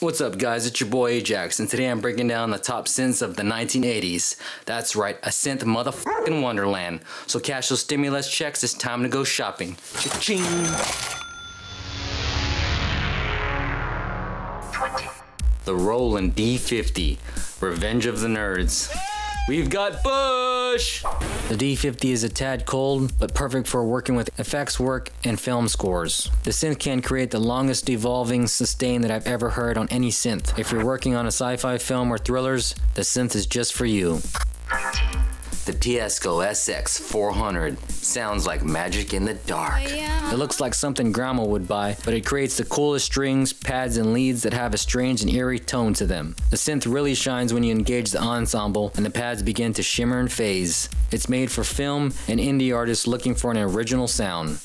What's up guys, it's your boy Ajax, and today I'm breaking down the top synths of the 1980s. That's right, a synth motherfucking wonderland. So cash those stimulus checks, it's time to go shopping. Cha-ching! The Roland D50, Revenge of the Nerds. We've got Bush! The D50 is a tad cold, but perfect for working with effects work and film scores. The synth can create the longest evolving sustain that I've ever heard on any synth. If you're working on a sci-fi film or thrillers, the synth is just for you. The Teisco SX 400 sounds like magic in the dark. Oh, it looks like something grandma would buy, but it creates the coolest strings, pads, and leads that have a strange and eerie tone to them. The synth really shines when you engage the ensemble and the pads begin to shimmer and phase. It's made for film and indie artists looking for an original sound.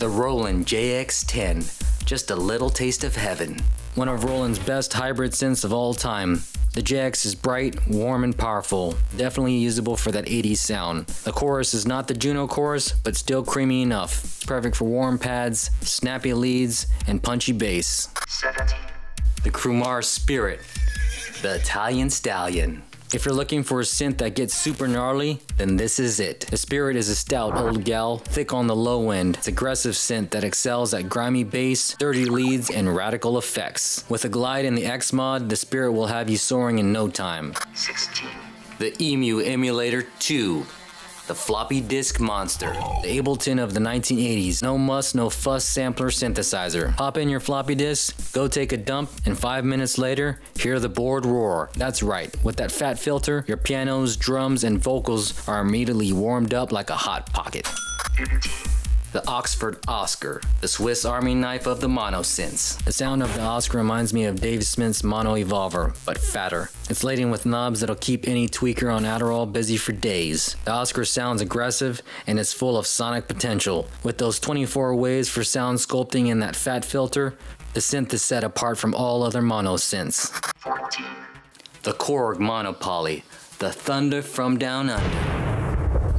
The Roland JX10, just a little taste of heaven. One of Roland's best hybrid synths of all time. The JX is bright, warm, and powerful, definitely usable for that 80s sound. The chorus is not the Juno chorus, but still creamy enough. It's Perfect for warm pads, snappy leads, and punchy bass. 70. The Crumar Spirit, the Italian Stallion. If you're looking for a synth that gets super gnarly, then this is it. The Spirit is a stout old gal, thick on the low end. It's aggressive synth that excels at grimy bass, dirty leads, and radical effects. With a glide in the X mod, the Spirit will have you soaring in no time. 16. The Emu Emulator 2 the floppy disk monster, the Ableton of the 1980s. No muss, no fuss sampler synthesizer. Pop in your floppy disk, go take a dump, and five minutes later, hear the board roar. That's right, with that fat filter, your pianos, drums, and vocals are immediately warmed up like a hot pocket the Oxford Oscar, the Swiss Army knife of the monosynths. The sound of the Oscar reminds me of Dave Smith's Mono Evolver, but fatter. It's laden with knobs that'll keep any tweaker on Adderall busy for days. The Oscar sounds aggressive and is full of sonic potential. With those 24 ways for sound sculpting and that fat filter, the synth is set apart from all other mono synths. 14. The Korg Monopoly, the thunder from down under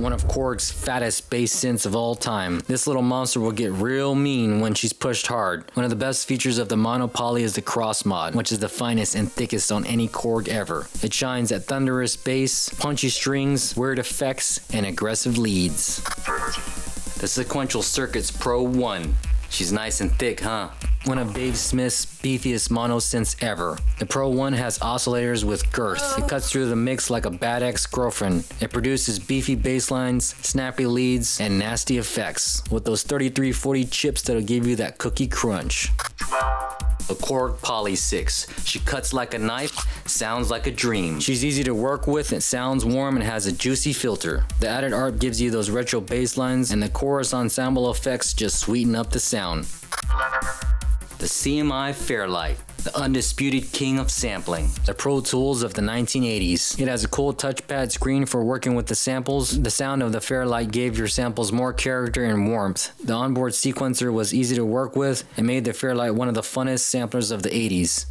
one of Korg's fattest bass synths of all time. This little monster will get real mean when she's pushed hard. One of the best features of the Monopoly is the cross mod, which is the finest and thickest on any Korg ever. It shines at thunderous bass, punchy strings, weird effects, and aggressive leads. The Sequential Circuits Pro 1. She's nice and thick, huh? One of Dave Smith's beefiest mono synths ever. The Pro 1 has oscillators with girth. It cuts through the mix like a bad ex-girlfriend. It produces beefy bass lines, snappy leads, and nasty effects. With those 3340 chips that'll give you that cookie crunch. The Korg Poly 6. She cuts like a knife, sounds like a dream. She's easy to work with, it sounds warm, and has a juicy filter. The added arp gives you those retro bass lines, and the chorus ensemble effects just sweeten up the sound the CMI Fairlight, the undisputed king of sampling, the Pro Tools of the 1980s. It has a cool touchpad screen for working with the samples. The sound of the Fairlight gave your samples more character and warmth. The onboard sequencer was easy to work with and made the Fairlight one of the funnest samplers of the 80s.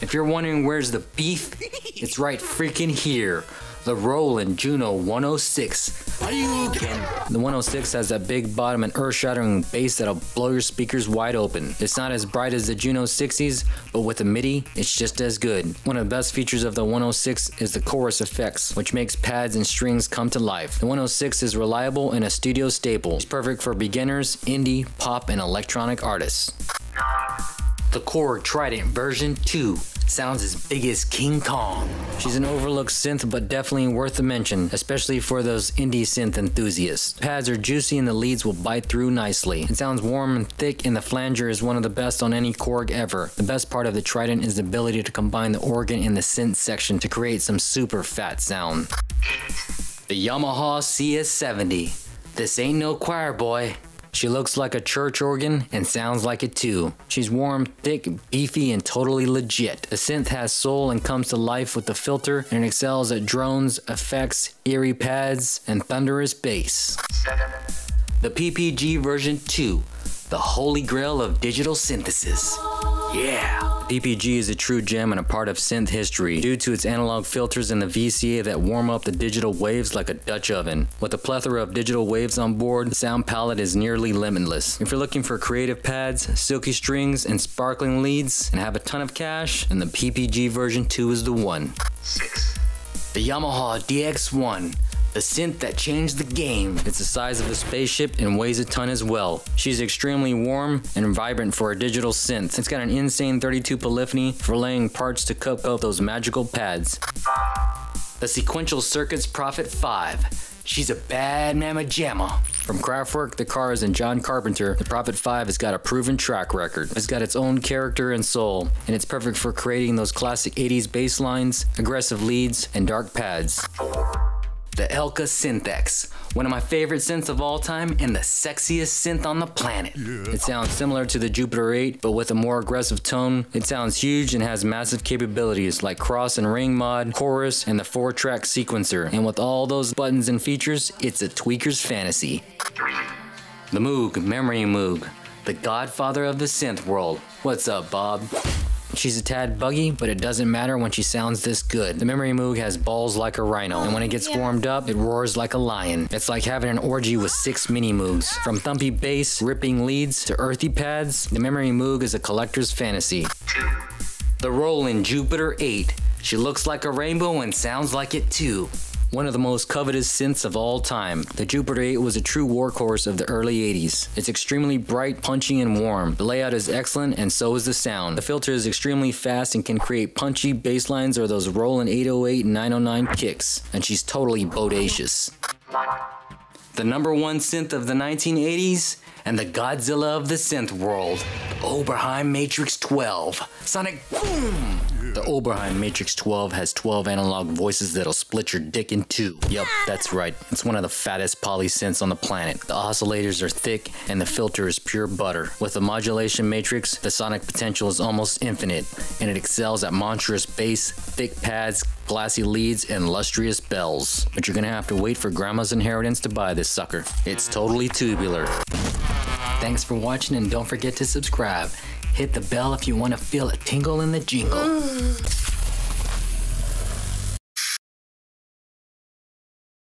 If you're wondering where's the beef, it's right freaking here the Roland Juno 106. The 106 has that big bottom and earth-shattering bass that'll blow your speakers wide open. It's not as bright as the Juno 60s, but with a MIDI, it's just as good. One of the best features of the 106 is the chorus effects, which makes pads and strings come to life. The 106 is reliable and a studio staple. It's perfect for beginners, indie, pop, and electronic artists. The Korg Trident version 2 sounds as big as King Kong. She's an overlooked synth, but definitely worth a mention, especially for those indie synth enthusiasts. Pads are juicy and the leads will bite through nicely. It sounds warm and thick, and the flanger is one of the best on any Korg ever. The best part of the Trident is the ability to combine the organ and the synth section to create some super fat sound. The Yamaha CS70. This ain't no choir boy. She looks like a church organ and sounds like it too. She's warm, thick, beefy, and totally legit. The synth has soul and comes to life with the filter and excels at drones, effects, eerie pads, and thunderous bass. The PPG version 2, the holy grail of digital synthesis. Yeah! PPG is a true gem and a part of synth history due to its analog filters and the VCA that warm up the digital waves like a Dutch oven. With a plethora of digital waves on board, the sound palette is nearly limitless. If you're looking for creative pads, silky strings, and sparkling leads, and have a ton of cash, then the PPG version 2 is the one. 6. The Yamaha DX1 the synth that changed the game. It's the size of a spaceship and weighs a ton as well. She's extremely warm and vibrant for a digital synth. It's got an insane 32 polyphony for laying parts to cook up those magical pads. The Sequential Circuits Prophet 5. She's a bad mamma jamma. From Kraftwerk, the Cars, and John Carpenter, the Prophet 5 has got a proven track record. It's got its own character and soul, and it's perfect for creating those classic 80s bass lines, aggressive leads, and dark pads the Elka Synthex, one of my favorite synths of all time and the sexiest synth on the planet. Yeah. It sounds similar to the Jupiter 8, but with a more aggressive tone. It sounds huge and has massive capabilities like cross and ring mod, chorus, and the 4-track sequencer. And with all those buttons and features, it's a tweaker's fantasy. The Moog Memory Moog, the godfather of the synth world. What's up, Bob? She's a tad buggy, but it doesn't matter when she sounds this good. The Memory Moog has balls like a rhino, and when it gets warmed up, it roars like a lion. It's like having an orgy with six mini Moogs. From thumpy bass, ripping leads, to earthy pads, the Memory Moog is a collector's fantasy. The Roland Jupiter 8. She looks like a rainbow and sounds like it too one of the most coveted synths of all time. The Jupiter 8 was a true workhorse of the early 80s. It's extremely bright, punchy, and warm. The layout is excellent, and so is the sound. The filter is extremely fast and can create punchy bass lines or those Roland 808 and 909 kicks. And she's totally bodacious. The number one synth of the 1980s and the Godzilla of the synth world, Oberheim Matrix 12. Sonic boom! The Oberheim Matrix 12 has 12 analog voices that'll split your dick in two. Yup, that's right. It's one of the fattest polysynths on the planet. The oscillators are thick and the filter is pure butter. With the modulation matrix, the sonic potential is almost infinite, and it excels at monstrous bass, thick pads, glassy leads, and lustrous bells. But you're gonna have to wait for grandma's inheritance to buy this sucker. It's totally tubular. Thanks for watching and don't forget to subscribe. Hit the bell if you want to feel a tingle in the jingle.